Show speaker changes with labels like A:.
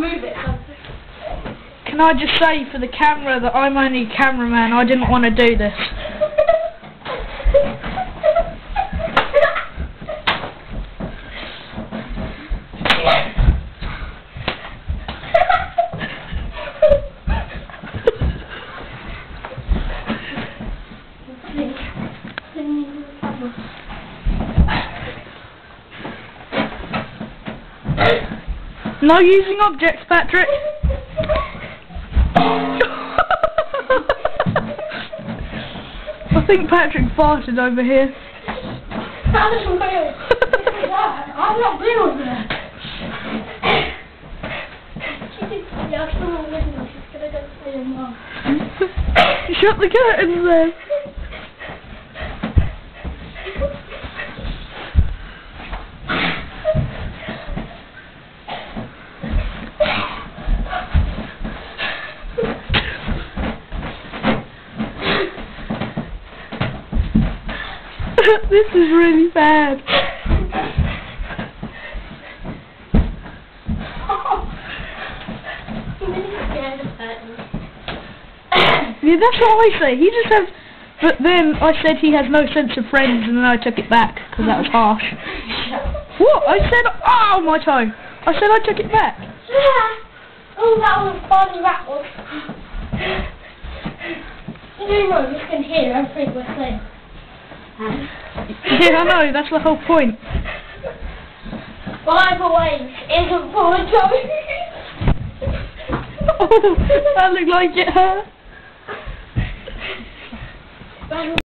A: can't move it.
B: Can I just say for the camera that I'm only a cameraman, I didn't want to do this. No using objects, Patrick. I think Patrick farted over here.
A: That was real. I'm not real yet. Yeah, someone with me. She's gonna go to your mum.
B: Shut the curtains then. this is really bad.
A: I'm really scared of curtains.
B: Yeah, that's what I say. He just has. But then I said he has no sense of friends, and then I took it back because that was harsh. What? I said, oh my toe. I said I took it back.
A: oh, that was fun. That was. You know, you can hear everything we're saying.
B: Yeah, I know. That's the whole point.
A: By the way, isn't for a joke.
B: Oh, that looked like it hurt.